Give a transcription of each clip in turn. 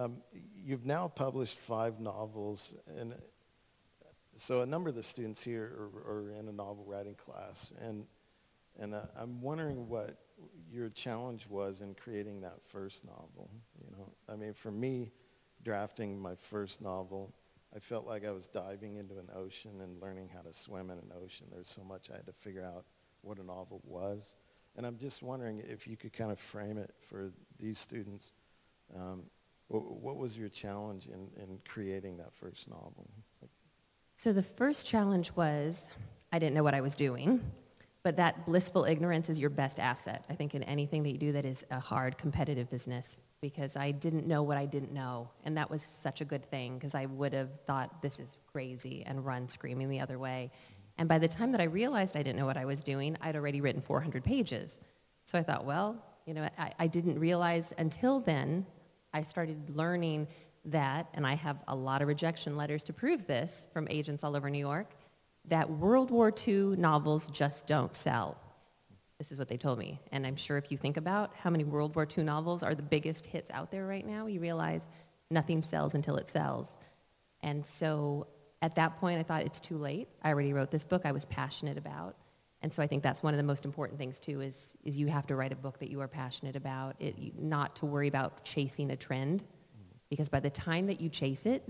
Um, you've now published five novels, and so a number of the students here are, are in a novel writing class, and and uh, I'm wondering what your challenge was in creating that first novel. You know, I mean, for me, drafting my first novel, I felt like I was diving into an ocean and learning how to swim in an ocean. There's so much I had to figure out what a novel was, and I'm just wondering if you could kind of frame it for these students. Um, what, was your challenge in, in creating that first novel? So the first challenge was I didn't know what I was doing, but that blissful ignorance is your best asset, I think, in anything that you do that is a hard competitive business because I didn't know what I didn't know. And that was such a good thing because I would have thought this is crazy and run screaming the other way. And by the time that I realized I didn't know what I was doing, I'd already written 400 pages. So I thought, well, you know, I, I didn't realize until then, I started learning that, and I have a lot of rejection letters to prove this from agents all over New York, that World War II novels just don't sell. This is what they told me. And I'm sure if you think about how many World War II novels are the biggest hits out there right now, you realize nothing sells until it sells. And so at that point, I thought it's too late. I already wrote this book I was passionate about. And so I think that's one of the most important things too is, is you have to write a book that you are passionate about, it, not to worry about chasing a trend because by the time that you chase it,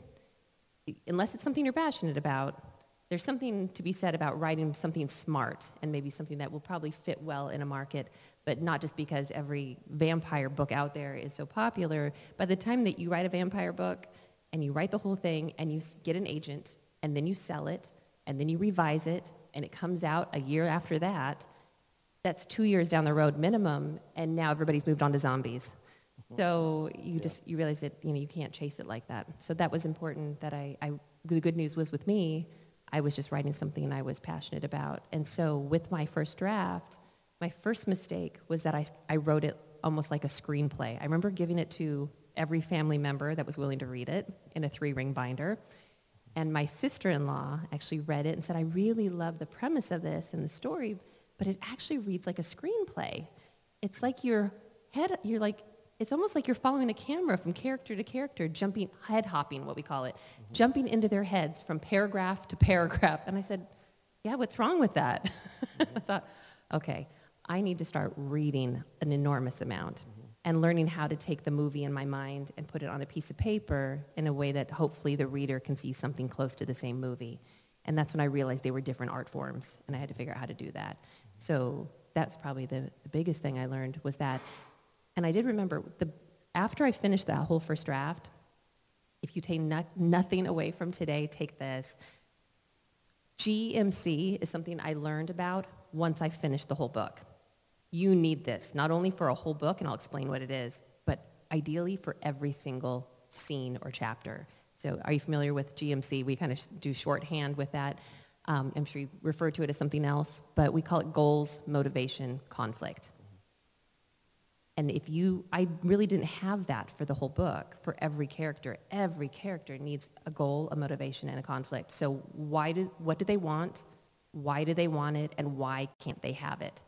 unless it's something you're passionate about, there's something to be said about writing something smart and maybe something that will probably fit well in a market, but not just because every vampire book out there is so popular. By the time that you write a vampire book and you write the whole thing and you get an agent and then you sell it and then you revise it and it comes out a year after that, that's two years down the road minimum, and now everybody's moved on to zombies. So you yeah. just you realize that you know you can't chase it like that. So that was important. That I, I the good news was with me, I was just writing something and I was passionate about. And so with my first draft, my first mistake was that I I wrote it almost like a screenplay. I remember giving it to every family member that was willing to read it in a three-ring binder. And my sister-in-law actually read it and said, I really love the premise of this and the story, but it actually reads like a screenplay. It's like your head, you're like it's almost like you're following a camera from character to character, jumping, head hopping, what we call it, mm-hmm. jumping into their heads from paragraph to paragraph. And I said, yeah, what's wrong with that? Mm-hmm. I thought, okay, I need to start reading an enormous amount mm-hmm. And learning how to take the movie in my mind and put it on a piece of paper in a way that hopefully the reader can see something close to the same movie. And that's when I realized they were different art forms, and I had to figure out how to do that. So that's probably the, the biggest thing I learned was that and I did remember, the, after I finished that whole first draft, if you take no, nothing away from today, take this. GMC is something I learned about once I finished the whole book. You need this, not only for a whole book, and I'll explain what it is, but ideally for every single scene or chapter. So are you familiar with GMC? We kind of do shorthand with that. Um, I'm sure you refer to it as something else, but we call it goals, motivation, conflict. And if you, I really didn't have that for the whole book, for every character. Every character needs a goal, a motivation, and a conflict. So why do, what do they want? Why do they want it? And why can't they have it?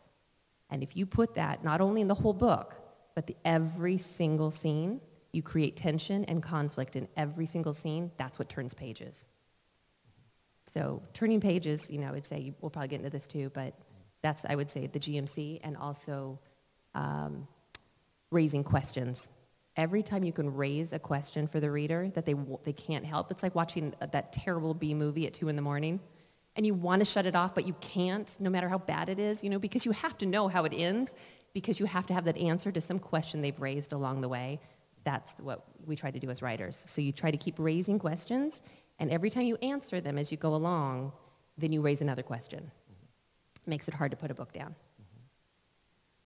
And if you put that not only in the whole book, but the, every single scene, you create tension and conflict in every single scene, that's what turns pages. So turning pages, you know, I would say, we'll probably get into this too, but that's, I would say, the GMC and also um, raising questions. Every time you can raise a question for the reader that they, they can't help, it's like watching that terrible B movie at 2 in the morning. And you want to shut it off, but you can't, no matter how bad it is, you know, because you have to know how it ends, because you have to have that answer to some question they've raised along the way. That's what we try to do as writers. So you try to keep raising questions, and every time you answer them as you go along, then you raise another question. Makes it hard to put a book down.